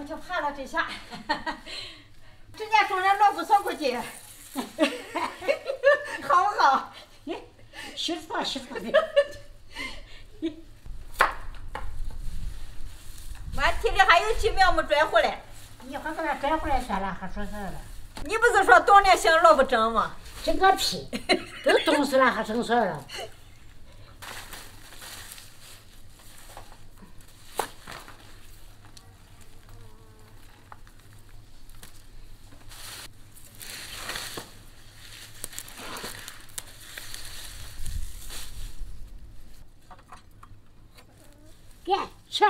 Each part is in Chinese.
我就怕了这下，这家种的萝卜扫过去，好不好？洗错洗错的。俺地里还有几苗没拽回来，你还给它拽回来算了，还说啥了？你不是说冬天想萝卜蒸吗？整个屁，都冻死了还整啥了？给吃，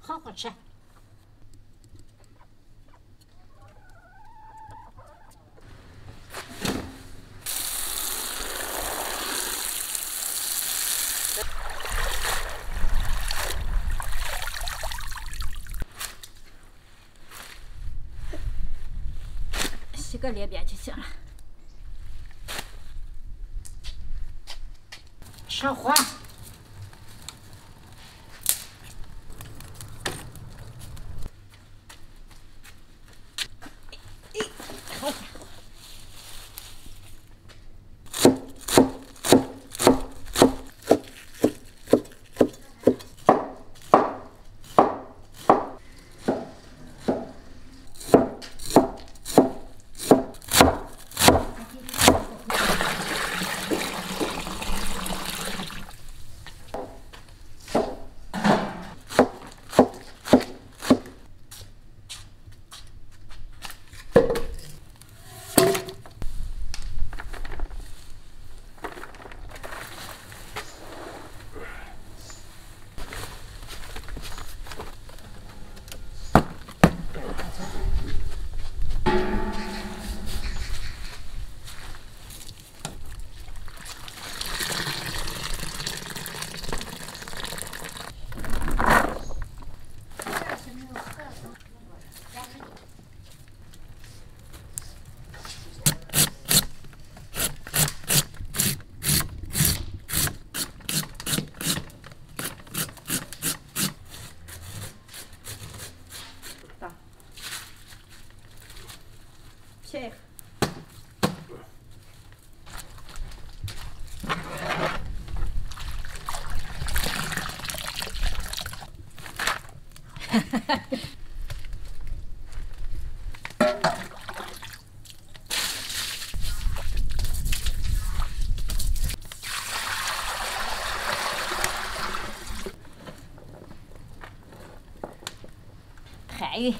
好好吃。洗个脸边就行了。上火。切。海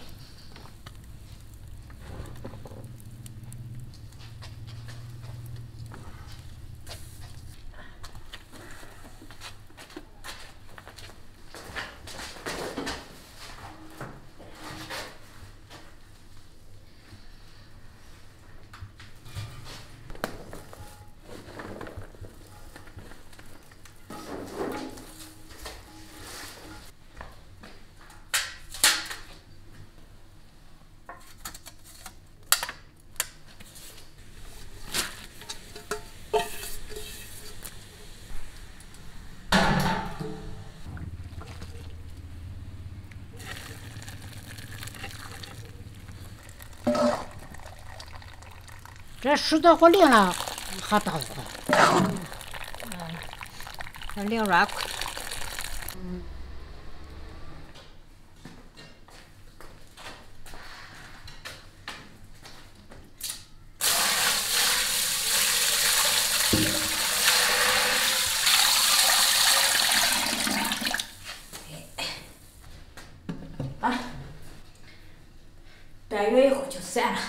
这水到火灵了，还打火。这灵软快。啊，待月以后就散了。